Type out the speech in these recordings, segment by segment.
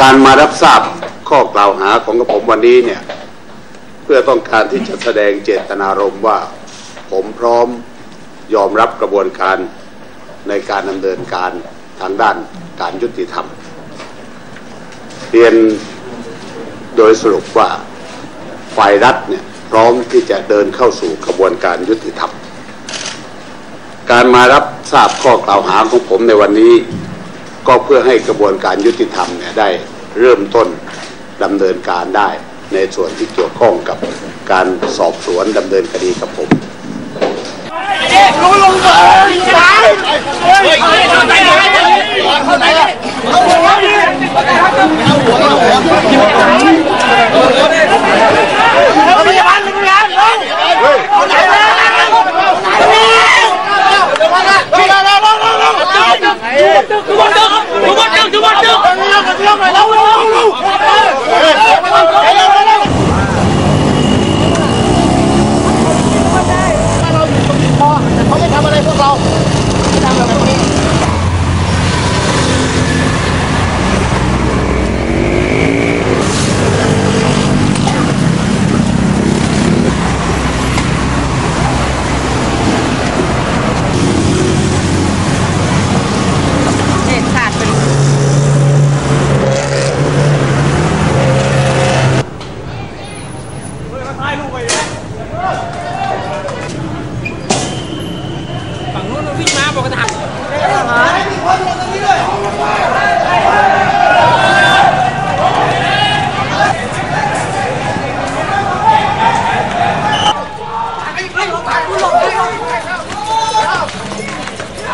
การมารับทราบข้อกล่าวหาของกระผมวันนี้เนี่ย เพื่อต้องการที่จะแสดงเจตนารมณ์ว่า ผมพร้อมยอมรับกระบวนการในการดำเนินการทางด้านการยุติธรรม เรียนโดยสรุปว่าฝ่ายรัฐเนี่ย พร้อมที่จะเดินเข้าสู่กระบวนการยุติธรรม การมารับทราบข้อกล่าวหาของผมในวันนี้ ก็เพื่อให้กระบวนการยุติธรรมเนี่ยได้เริ่มต้นดำเนินการได้ในส่วนที่เกี่ยวข้องกับการสอบสวนดำเนินคดีกับผมเขาไม่ทำอะไรพวกเราไม่ทำอะไรพวกนี้ เด็ดขาดเป็น ฝั่งนู้นมันวิ่งมาบอกกระถัง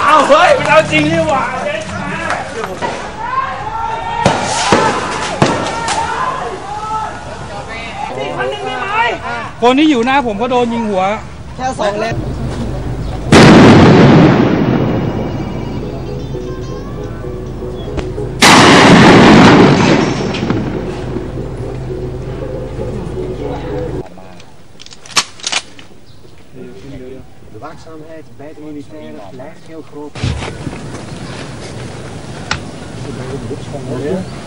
เอาเฮ้ยมันเอาจริงนี่หว่า คนที่อยู่หน้าผมก็โดนยิงหัว แค่สองเล็บ De waakzaamheid bij de militairen blijft heel groot.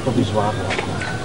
Dat is zwaar. มีสา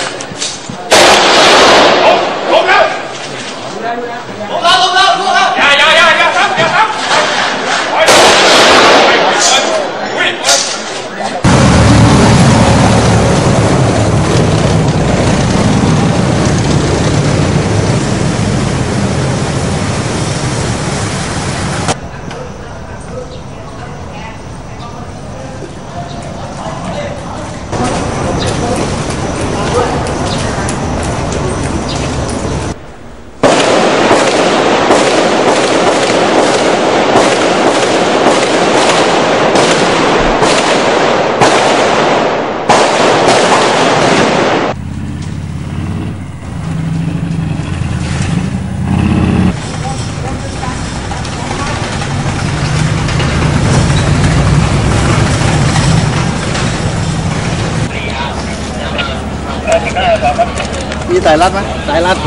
ยรัดไหมสายรัด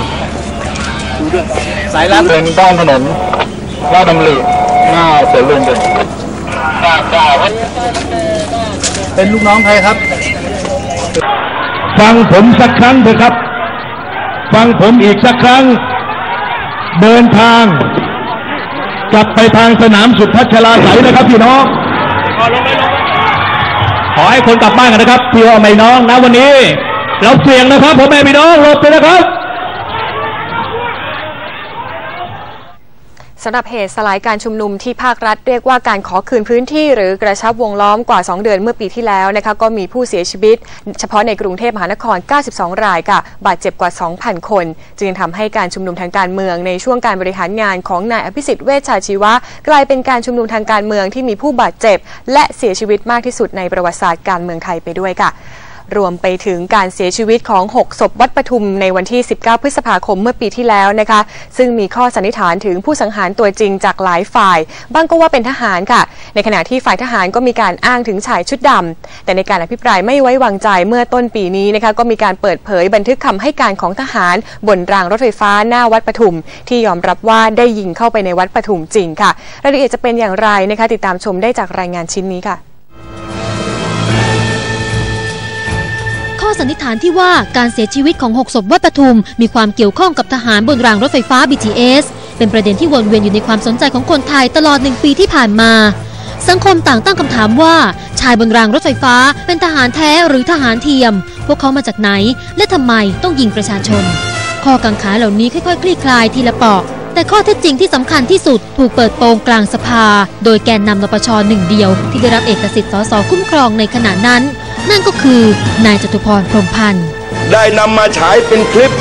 ดูด้วยสายรัดเป็นด้านถนนลาดดำริหน้าสวนลุมเป็นเป็นลูกน้องใครครับ ฟังผมสักครั้งเถอะครับ ฟังผมอีกสักครั้ง เดินทาง กลับไปทางสนามสุพัชราไสยนะครับพี่น้องขอให้คนกลับบ้านกันนะครับพี่ว่าไม่น้องนะวันนี้ เราเสี่ยงนะครับผมแม่พี่น้องหลบไปนะครับสำหรับเหตุสลายการชุมนุมที่ภาครัฐเรียกว่าการขอคืนพื้นที่หรือกระชับวงล้อมกว่า 2 เดือนเมื่อปีที่แล้วนะคะก็มีผู้เสียชีวิต เฉพาะในกรุงเทพมหานคร 92 รายค่ะ บาดเจ็บกว่า 2,000 คน จึงทำให้การชุมนุมทางการเมืองในช่วงการบริหารงานของนายอภิสิทธิ์เวชชาชีวะ กลายเป็นการชุมนุมทางการเมืองที่มีผู้บาดเจ็บ และเสียชีวิตมากที่สุดในประวัติศาสตร์การเมืองไทยไปด้วยค่ะ รวมไปถึงการเสียชีวิตของ 6 ศพวัดปทุมในวันที่ 19 พฤษภาคมเมื่อปีที่แล้วนะคะ ซึ่งมีข้อสันนิษฐานถึงผู้สังหารตัวจริงจากหลายฝ่าย บ้างก็ว่าเป็นทหารค่ะ ในขณะที่ฝ่ายทหารก็มีการอ้างถึงชายชุดดำแต่ในการอภิปรายไม่ไว้วางใจเมื่อต้นปีนี้นะคะก็มีการเปิดเผยบันทึกคำให้การของทหาร บนรางรถไฟฟ้าหน้าวัดปทุม ที่ยอมรับว่าได้ยิงเข้าไปในวัดปทุมจริงค่ะ รายละเอียดจะเป็นอย่างไรนะคะติดตามชมได้จากรายงานชิ้นนี้ค่ะ สันนิษฐานที่ว่าการเสียชีวิตของ 6 ศพวัดปทุม มีความเกี่ยวข้องกับทหารบนรางรถไฟฟ้า BTS เป็นประเด็นที่วนเวียนอยู่ในความสนใจของคนไทยตลอดหนึ่งปีที่ผ่านมา สังคมต่างตั้งคำถามว่า ชายบนรางรถไฟฟ้าเป็นทหารแท้หรือทหารเทียม พวกเขามาจากไหน และทำไมต้องยิงประชาชน ข้อกังขาเหล่านี้ค่อยๆ คลี่คลายทีละเปาะแต่ข้อเท็จจริงที่สำคัญที่สุดถูกเปิดโปงกลางสภา โดยแกนนำนปชหนึ่งเดียว ที่ได้รับเอกสิทธิ์สสคุ้มครองในขณะนั้น นั่นก็คือนายจตุพรพรมพันธ์ ได้นำมาฉายเป็นคลิป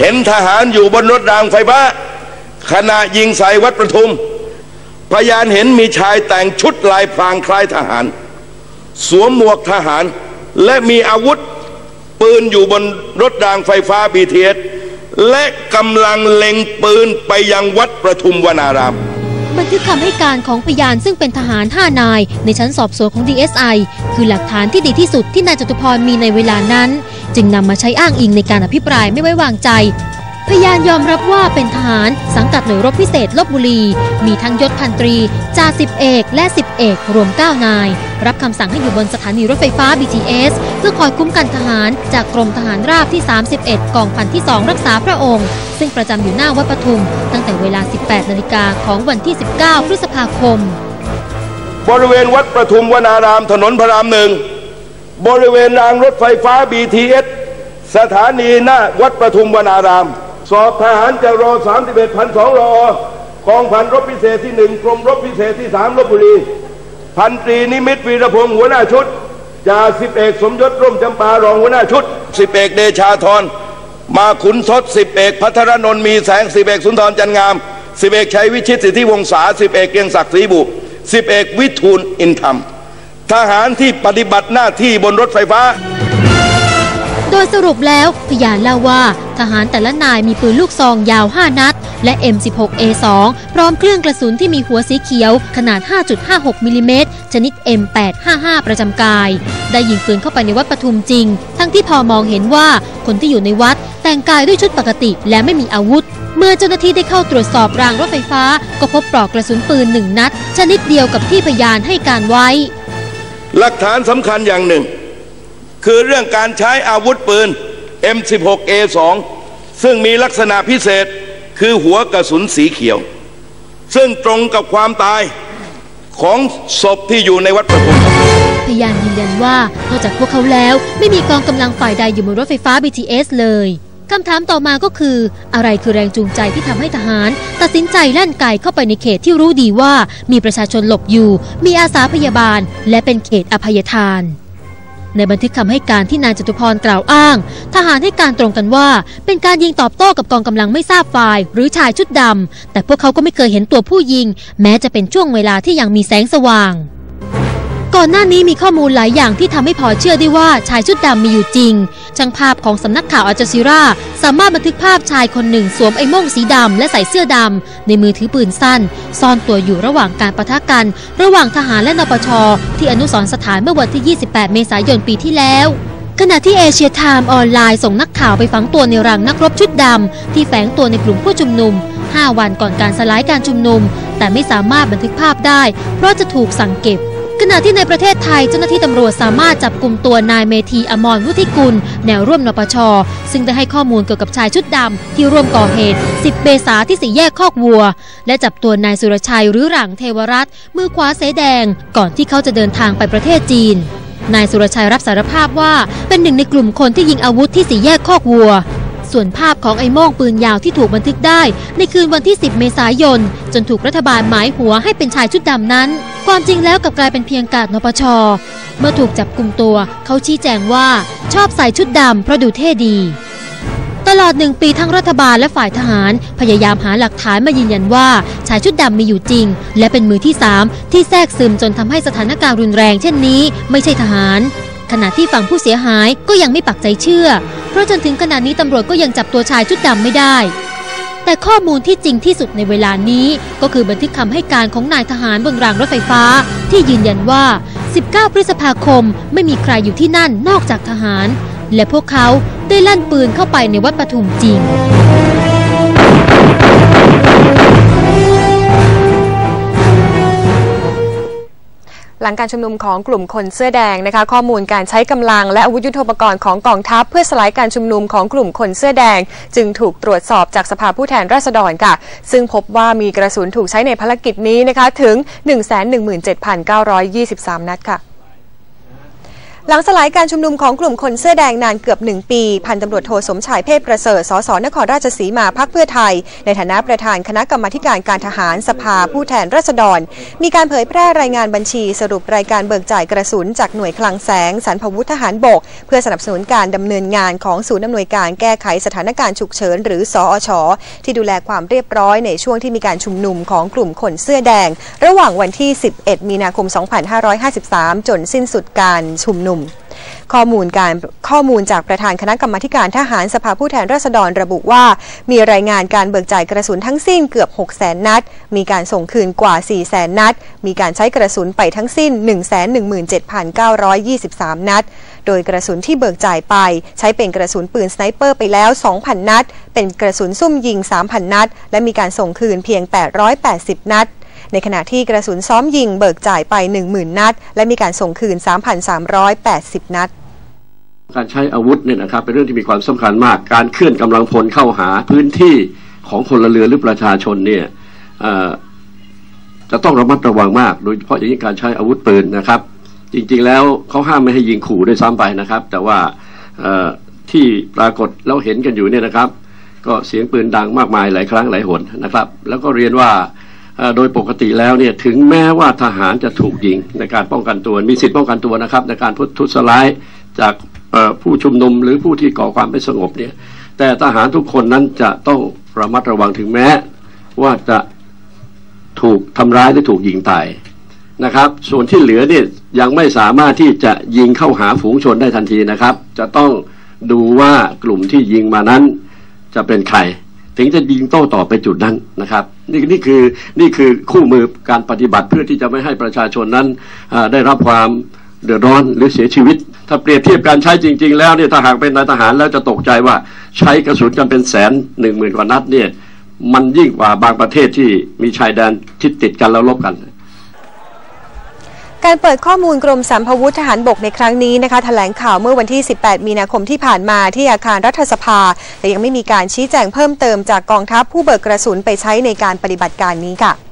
เห็นทหารอยู่บนรถรางไฟฟ้า ขณะยิงใส่วัดประทุม พยานเห็นมีชายแต่งชุดลายพรางคล้ายทหาร สวมหมวกทหาร และมีอาวุธปืนอยู่บนรถรางไฟฟ้าบีเอสและกำลังเล็งปืนไปยังวัดประทุมวนาราม บันทึกคำให้การของพยานซึ่งเป็นทหาร 5 นาย ในชั้นสอบสวนของ DSI คือหลักฐานที่ดีที่สุดที่นายจตุพรมีในเวลานั้น จึงนำมาใช้อ้างอิงในการอภิปรายไม่ไว้วางใจ พยานยอมรับว่าเป็นทหารสังกัดหน่วยรบพิเศษลบบุรี มีทั้งยศพันตรี จ่าสิบเอกและสิบเอกรวม 9 นาย รับคำสั่งให้อยู่บนสถานีรถไฟฟ้า BTS เพื่อคอยคุ้มกันทหารจากกรมทหารราบที่ 31 กองพันที่ 2 รักษาพระองค์ ซึ่งประจำอยู่หน้าวัดปทุม ตั้งแต่เวลา 18 นาฬิกาของวันที่ 19 พฤษภาคม บริเวณวัดประทุมวนารามถนนพระรามหนึ่งบริเวณรางรถไฟฟ้า BTS สถานีหน้าวัดประทุมวนาราม สอบทหารจากรอ31พันสองรอกองพันรบพิเศษที่หนึ่งกรมรบพิเศษที่สามลพบุรี พันตรีนิมิตวีรพงศ์หัวหน้าชุดจ่าสิบเอกสมยศร่มจำปารองหัวหน้าชุดสิบเอกเดชาธรมาขุนทศสิบเอกพัทรนนท์มีแสงสิบเอกสุนทรจันงามสิบเอกชัยวิชิตสิทธิวงศาสิบเอกเกียงศักดิ์ศรีบุสิบเอกวิทูลอินธรรม ทหารที่ปฏิบัติหน้าที่บนรถไฟฟ้า โดยสรุปแล้วพยานเล่าว่าทหารแต่ละนายมีปืนลูกซองยาว 5 นัด และ M16A2 พร้อมเครื่องกระสุนที่มีหัวสีเขียว ขนาด 5.56 มิลลิเมตร ชนิด M855 ประจำกาย ได้ยิงปืนเข้าไปในวัดปทุมจริง ทั้งที่พอมองเห็นว่าคนที่อยู่ในวัดแต่งกายด้วยชุดปกติและไม่มีอาวุธ เมื่อเจ้าหน้าที่ได้เข้าตรวจสอบรางรถไฟฟ้า ก็พบปลอกกระสุนปืนหนึ่งนัด ชนิดเดียวกับที่พยานให้การไว้ หลักฐานสำคัญอย่างหนึ่ง คือเรื่องการใช้อาวุธปืน M16A2 ซึ่งมีลักษณะพิเศษคือหัวกระสุนสีเขียว ซึ่งตรงกับความตายของศพที่อยู่ในวัดประทุมพยานยืนยันว่านอกจากพวกเขาแล้ว ไม่มีกองกำลังฝ่ายใดอยู่บนรถไฟฟ้า BTS เลยคำถามต่อมาก็คือ อะไรคือแรงจูงใจที่ทำให้ทหาร ตัดสินใจลั่นไกเข้าไปในเขตที่รู้ดีว่ามีประชาชนหลบอยู่ มีอาสาพยาบาล และเป็นเขตอภัยทาน ในบันทึกคำให้การที่นายจตุพรกล่าวอ้าง ทหารให้การตรงกันว่า เป็นการยิงตอบโต้กับกองกำลังไม่ทราบฝ่าย หรือชายชุดดำแต่พวกเขาก็ไม่เคยเห็นตัวผู้ยิง แม้จะเป็นช่วงเวลาที่ยังมีแสงสว่าง ก่อนหน้านี้มีข้อมูลหลายอย่างที่ทำให้พอเชื่อได้ว่าชายชุดดำมีอยู่จริง ช่างภาพของสำนักข่าวอัจาซีราสามารถบันทึกภาพชายคนหนึ่งสวมไอ้โม่งสีดำและใส่เสื้อดำในมือถือปืนสั้น ซ่อนตัวอยู่ระหว่างการปะทะกัน ระหว่างทหารและนปช ที่อนุสรณ์สถานเมื่อวันที่ 28 เมษายนปีที่แล้วขณะที่เอเชียไทม์ออนไลน์ส่งนักข่าวไปฝังตัวในรังนักรบชุดดำ ที่แฝงตัวในกลุ่มผู้ชุมนุม 5 วันก่อนการสลายการชุมนุม แต่ไม่สามารถบันทึกภาพได้ เพราะจะถูกสั่งเก็บ ขณะที่ในประเทศไทยเจ้าหน้าที่ตำรวจสามารถจับกลุ่มตัวนายเมธีอมรวุฒิกุล แนวร่วมนปช ซึ่งได้ให้ข้อมูลเกี่ยวกับชายชุดดำที่ร่วมก่อเหตุ 10เบษาที่สี่แยกคอกวัว และจับตัวนายสุรชัยหรือหลังเทวรัตน์มือขวาเสแดง ก่อนที่เขาจะเดินทางไปประเทศจีนนายสุรชัยรับสารภาพว่าเป็นหนึ่งในกลุ่มคนที่ยิงอาวุธที่สี่แยกคอกวัว ส่วนภาพของไอ้โม่งปืนยาวที่ถูกบันทึกได้ ในคืนวันที่ 10 เมษายน จนถูกรัฐบาลหมายหัวให้เป็นชายชุดดำนั้น ความจริงแล้วกับกลายเป็นเพียงกาดนปช เมื่อถูกจับกลุ่มตัว เขาชี้แจงว่าชอบใส่ชุดดำเพราะดูเท่ดีตลอดหนึ่งปีทั้งรัฐบาลและฝ่ายทหาร พยายามหาหลักฐานมายืนยันว่าชายชุดดำมีอยู่จริง และเป็นมือที่ 3 ที่แทรกซึมจนทำให้สถานการณ์รุนแรงเช่นนี้ ไม่ใช่ทหาร ขณะที่ฝั่งผู้เสียหายก็ยังไม่ปักใจเชื่อ เพราะจนถึงขณะนี้ตำรวจก็ยังจับตัวชายชุดดำไม่ได้ แต่ข้อมูลที่จริงที่สุดในเวลานี้ ก็คือบันทึกคำให้การของนายทหารบนรางรถไฟฟ้า ที่ยืนยันว่า 19 พฤษภาคมไม่มีใครอยู่ที่นั่นนอกจากทหาร และพวกเขาได้ลั่นปืนเข้าไปในวัดปทุมจริง หลังการชุมนุมของกลุ่มคนเสื้อแดงนะคะ ข้อมูลการใช้กำลังและอาวุธยุทโธปกรณ์ของกองทัพ เพื่อสลายการชุมนุมของกลุ่มคนเสื้อแดง จึงถูกตรวจสอบจากสภาผู้แทนราษฎรค่ะ ซึ่งพบว่ามีกระสุนถูกใช้ในภารกิจนี้นะคะถึง 117,923 นัดค่ะ หลังสลายการชุมนุมของกลุ่มคนเสื้อแดงนานเกือบหนึ่งปี พันตำรวจโทสมชายเพศประเสริฐ สสนครราชสีมาพักเพื่อไทย ในฐานะประธานคณะกรรมาการการทหารสภาผู้แทนราษฎร มีการเผยแพร่รายงานบัญชี สรุปรายการเบิกจ่ายกระสุนจากหน่วยคลังแสงสรรพวุธทหารบก เพื่อสนับสนุนการดำเนินงานของศูนย์อำนวยการแก้ไขสถานการณ์ฉุกเฉินหรือสอชที่ดูแลความเรียบร้อยในช่วงที่มีการชุมนุมของกลุ่มคนเสื้อแดง ระหว่างวันที่ 11 มีนาคม 2553 จนสิ้นสุดการชุมนุมข้อมูลการข้อมูลจากประธานคณะกรรมาการทหารสภาผู้แทนราษฎรระบุว่า มีรายงานการเบิกจ่ายกระสุนทั้งสิ้นเกือบ 6 0แสนนัด มีการส่งคืนกว่า4 0แสนนัด มีการใช้กระสุนไปทั้งสิ้น 117,923 นัด โดยกระสุนที่เบิกจ่ายไป ใช้เป็นกระสุนปืนสไนเปอร์ไปแล้ว 2,000 นัด เป็นกระสุนซุ่มยิง 3,000 นัด และมีการส่งคืนเพียง 880 นัด ในขณะที่กระสุนซ้อมยิงเบิกจ่ายไป 10,000 นัด และมีการส่งคืน 3,380 นัดการใช้อาวุธเนี่ยนะครับเป็นเรื่องที่มีความสำคัญมาก การเคลื่อนกำลังพลเข้าหาพื้นที่ของพลเรือหรือประชาชนเนี่ยจะต้องระมัดระวังมาก โดยเฉพาะอย่างยิ่งการใช้อาวุธปืนนะครับ จริงๆแล้วเขาห้ามไม่ให้ยิงขู่ด้วยซ้ำไปนะครับ แต่ว่าที่ปรากฏแล้วเห็นกันอยู่เนี่ยนะครับ ก็เสียงปืนดังมากมายหลายครั้งหลายหนนะครับ แล้วก็เรียนว่า โดยปกติแล้วเนี่ยถึงแม้ว่าทหารจะถูกยิงในการป้องกันตัว มีสิทธิป้องกันตัวนะครับ ในการทุสลายจากผู้ชุมนุมหรือผู้ที่ก่อความไม่สงบเนี่ยแต่ทหารทุกคนนั้นจะต้องระมัดระวังถึงแม้ ว่าจะถูกทำร้ายหรือถูกยิงตายนะครับ ส่วนที่เหลือเนี่ยยังไม่สามารถที่จะยิงเข้าหาฝูงชนได้ทันทีนะครับ จะต้องดูว่ากลุ่มที่ยิงมานั้นจะเป็นใคร ถึงจะยิงโต้ตอบไปจุดนั้นนะครับ นี่นี่คือนี่คือคู่มือการปฏิบัติเพื่อที่จะไม่ให้ประชาชนนั้นได้รับความเดือดร้อนหรือเสียชีวิต ถ้าเปรียบเทียบการใช้จริง ๆ แล้วเนี่ยถ้าหากเป็นนายทหารแล้วจะตกใจว่าใช้กระสุนกันเป็นแสนหนึ่งหมื่นกว่านัดเนี่ยมันยิ่งกว่าบางประเทศที่มีชายแดนที่ติดกันแล้วลบกัน การเปิดข้อมูลกรมสัมพวุธทหารบกในครั้งนี้นะคะแถลงข่าวเมื่อวันที่ 18 มีนาคมที่ผ่านมาที่อาคารรัฐสภา แต่ยังไม่มีการชี้แจงเพิ่มเติมจากกองทัพผู้เบิกกระสุนไปใช้ในการปฏิบัติการนี้ค่ะ